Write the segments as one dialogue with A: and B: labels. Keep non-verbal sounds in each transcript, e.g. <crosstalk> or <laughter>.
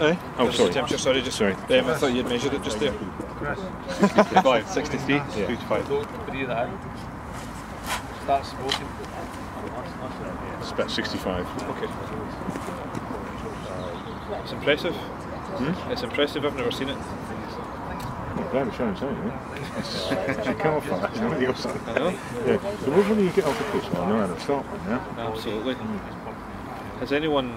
A: Eh? Oh, sorry.
B: Temperature, sorry, just
A: Sorry.
B: Um, I thought you'd measured it just there.
C: 65, <laughs> 63,
A: Yeah.
C: 55.
D: Don't breathe it in. Start smoking.
A: It's about 65.
B: Okay. It's impressive.
A: Hmm?
B: It's impressive. I've never seen it.
A: I'm glad it's showing <laughs> something. eh? You come off that. You know, you're.
B: I know.
A: Yeah. So when when you get off the pitch, I know how to start one, yeah?
B: Absolutely. Has anyone,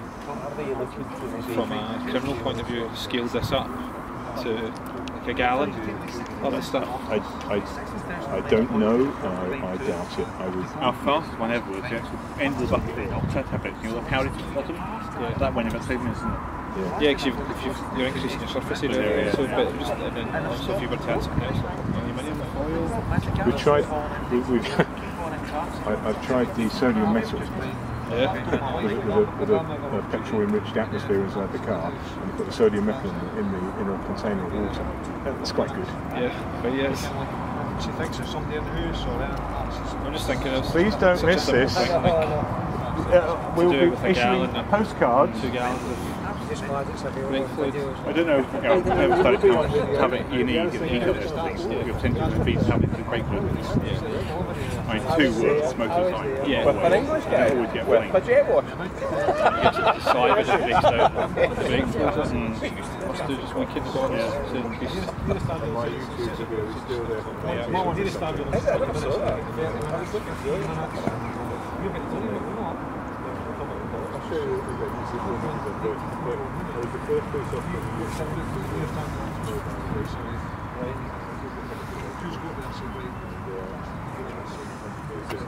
B: from a criminal point of view, scaled this up to like a gallon of the stuff?
A: I, I, I don't know. I, I doubt it. I would.
C: Our fastest one ever was the actual end of the bucket thing, Octa tablets, you know, the powder to the bottom. Yeah. That went about seven minutes, isn't it?
A: Yeah.
B: Yeah, because you've, if you've, you're increasing your surface area,
C: Yeah, yeah.
B: so but just and then also if you were to add something else, aluminium foil.
A: We tried. We, we, <laughs> I, I've tried the sodium metal
B: Yeah.
A: with, a- with, a, with a, a petrol-enriched atmosphere inside the car, and put the sodium metal in the, in, the, in a container of water. That's quite good.
B: Yeah. But yes.
E: She thinks there's somebody in the house or.
B: I'm just thinking of
A: Please don't miss this.
B: thing, <laughs>
A: Uh, we'll
B: do
A: be
B: a
A: issuing postcards.
B: two gallons of.
C: I don't know, you know, I've never studied how much tablet you need to heat up things. You're potentially to feed tablets with brake fluid. I mean, two works most of the time.
B: Yeah.
C: But English guy? always get one.
D: jet wash.
B: Saliva that breaks down the brake fluid. Mm. Must do just weaken the bonds to increase.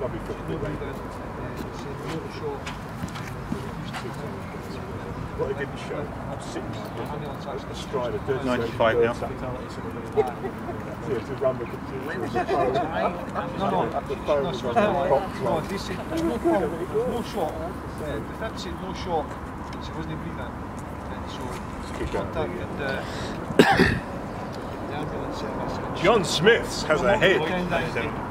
E: Mom, need to the Who's got there? So,
A: It's rain. What they didn't show, six astride a dirty
C: 95 now.
A: Yeah, to run the computer.
E: No, no,
A: The phone was on the box
E: no,
A: line.
E: they there's no call, no shot. The fit said no shot, she wasn't breathing. So,
A: Kick out the,
E: contacted the, the ambulance service.
A: John Smith's has a a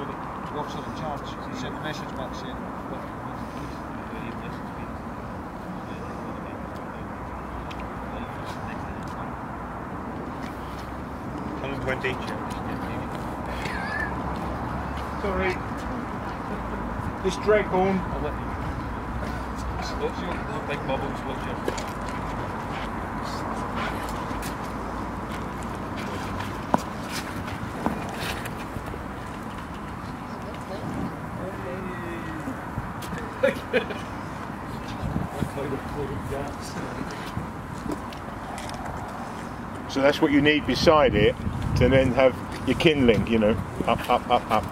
E: But the ambulance service service refused and they left it on that. So the, the officer in charge, he sent a message back saying, "Look,
A: Twenty. Sorry. This Dreghorn.
B: I'll let you. What's your the big bubbles? What's your
A: So that's what you need beside it to then have your kindling, you know, up, up, up, up.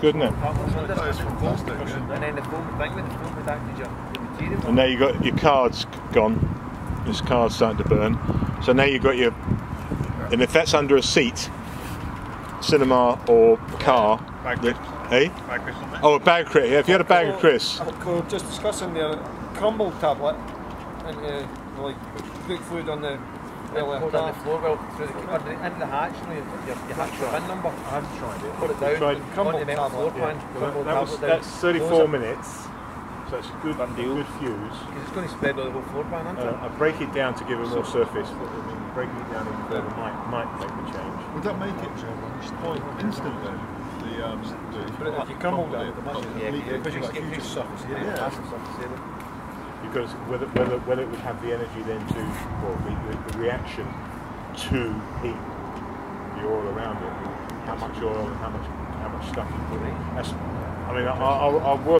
A: Good, isn't it?
D: And then the thing with the your material.
A: And now you've got your cards gone. This card's starting to burn. So now you've got your, and if that's under a seat, cinema or car,
C: Bag
A: that,
C: crisps.
A: eh?
C: Bag crisps.
A: Oh, a bag of crisps. Yeah, if you had a bag of crisps,
E: We were just discussing the crumble tablet and uh, like brake fluid on the well, uh,
D: on the floor, well, through the, under, into the hatch, you know, your, your, your hatch your VIN number. I haven't tried it. Put it down,
A: Tried
E: crumble
D: onto the metal floor
E: tablet,
D: pan, crumble
A: that was,
D: tablet down.
A: that's 34
D: Close it,
A: minutes. So it's a good, good fuse.
D: Because it's going to spread all the whole floor pan, isn't it?
A: Uh, I break it down to give it more surface. I mean, breaking it down even further might, might make the change.
F: Would that make it spoil instantly? The, um, the,
E: But if you crumble it,
D: Yeah,
F: leak-
D: because you
F: like
D: get
F: huge
D: huge
F: surface area.
D: Yeah, massive surface area.
A: Because whether, whether, whether it would have the energy then to, well, the, the, the reaction to heat the oil around it, how much oil and how much how much stuff you put in. That's, I mean, I, I'll, I'll work.